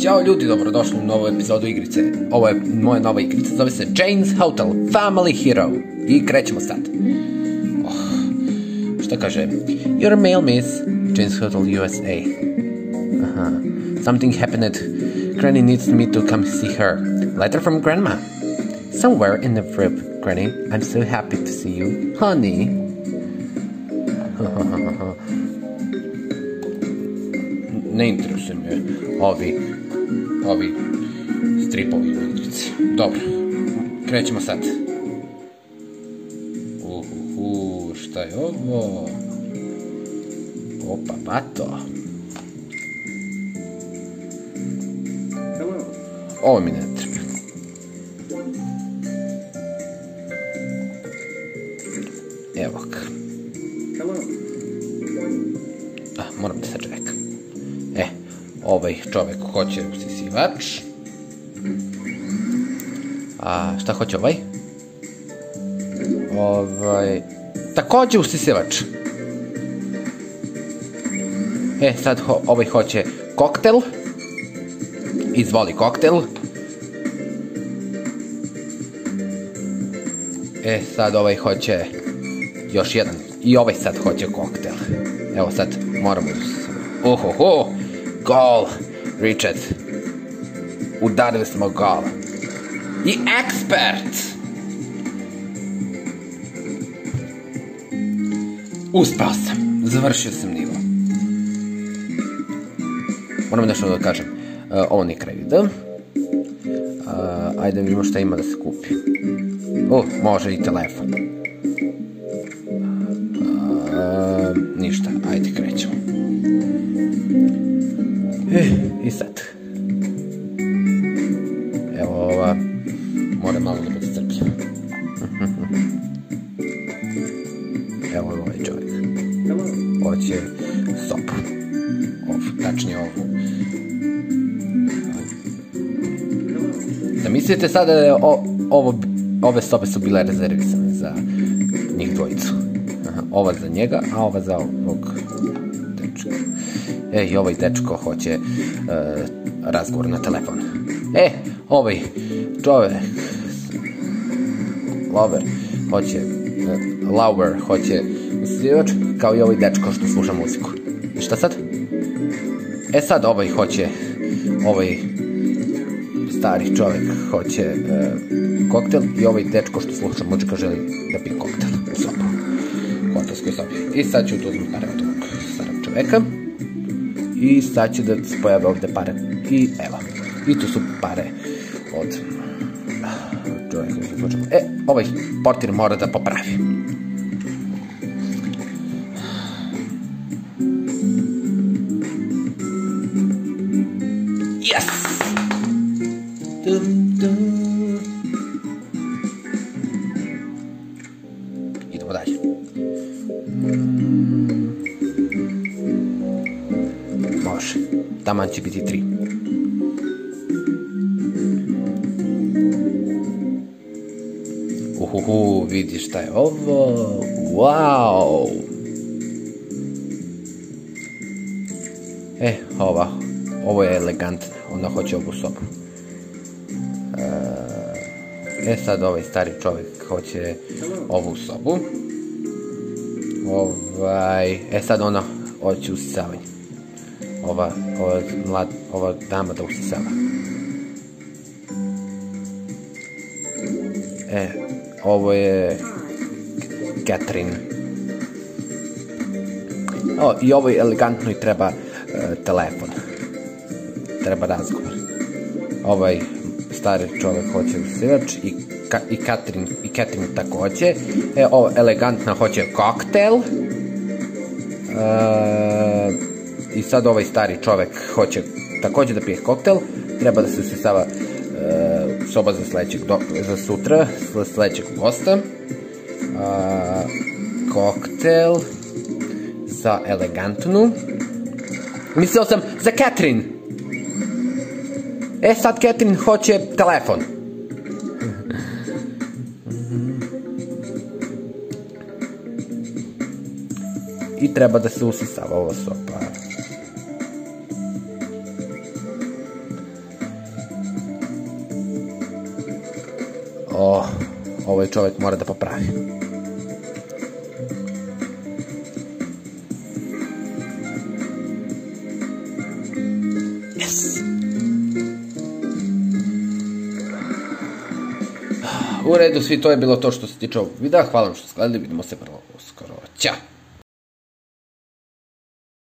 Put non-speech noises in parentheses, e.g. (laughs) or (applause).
Ćao ljudi, dobrodošli u novu epizodu igrice. Ovo je moja nova igrica, zove se Jane's Hotel Family Hero. I krećemo sad. Oh, šta kaže? Your mail, miss. Jane's Hotel USA. Aha. Something happened. Granny needs me to come see her. Letter from Grandma. Somewhere in the rib, Granny. I'm so happy to see you. Honey. (laughs) ne interesuje me ovi, ovi stripovi igrici. Dobro, krećemo sad. Uhuhu, šta je ovo? Opa, bato. Ovo mi ne treba. Evo ga. A, moram da se čekam. E, ovaj čovek hoće usisivač. A šta hoće ovaj? Ovaj... Takođe usisivač. E, sad ho, ovaj hoće koktel. Izvoli koktel. E, sad ovaj hoće još jedan. I ovaj sad hoće koktel. Evo sad moramo... Ohoho! Gol! Richard. Udarili smo gol. I ekspert! Uspao sam. Završio sam nivo. Moram nešto da kažem. Uh, ovo nije kraj videa. Uh, ajde da vidimo šta ima da se kupi. O, može i telefon. Ovu, tačnije ovu. Zamislite sada da je o, ovo, ove sobe su bile rezervisane za njih dvojicu. Aha, ova za njega, a ova za ovog dečka. E, i ovaj dečko hoće e, razgovor na telefon. E, ovaj čovek, Lover, hoće, e, Lauer, hoće uslivač, kao i ovaj dečko što sluša muziku. I šta sad? E sad ovaj hoće, ovaj stari čovek hoće e, koktel i ovaj dečko što sluša muziku želi da pije koktel u sobu. U hotelskoj sobi. I sad ću da uzmem pare od ovog starog čoveka. I sad će da se pojave ovde pare. I evo. I tu su pare od čoveka. E, ovaj portir mora da popravi. Yes! Dum, dum. Idemo dalje. Mm. Može. Taman će biti tri. Uhuhu, vidi šta je ovo. Wow! E, ova. Ovo je elegantno. Ona hoće ovu sobu. E sad ovaj stari čovjek hoće ovu sobu. Ovaj, e sad ona hoće usisavanje. Ova, ova, mlad, ova dama da usisava. E, ovo je Catherine. O, i ovoj elegantnoj treba e, telefon. Treba razgovor. Ovaj stari čovek hoće usisivač i, ka, i Katrin i Katrin takođe. E, ovo elegantna hoće koktel. E, I sad ovaj stari čovek hoće takođe da pije koktel. Treba da se usisava e, soba za sledećeg do, za sutra, za sledećeg gosta. E, koktel za elegantnu. Mislio sam za Katrin. E sad Ketrin hoće telefon. I treba da se usisava ovo sopa. Oh, ovaj čovjek mora da popravi. U redu, svi to je bilo to što se tiče ovog videa. Hvala vam što ste gledali, vidimo se vrlo uskoro. Ćao!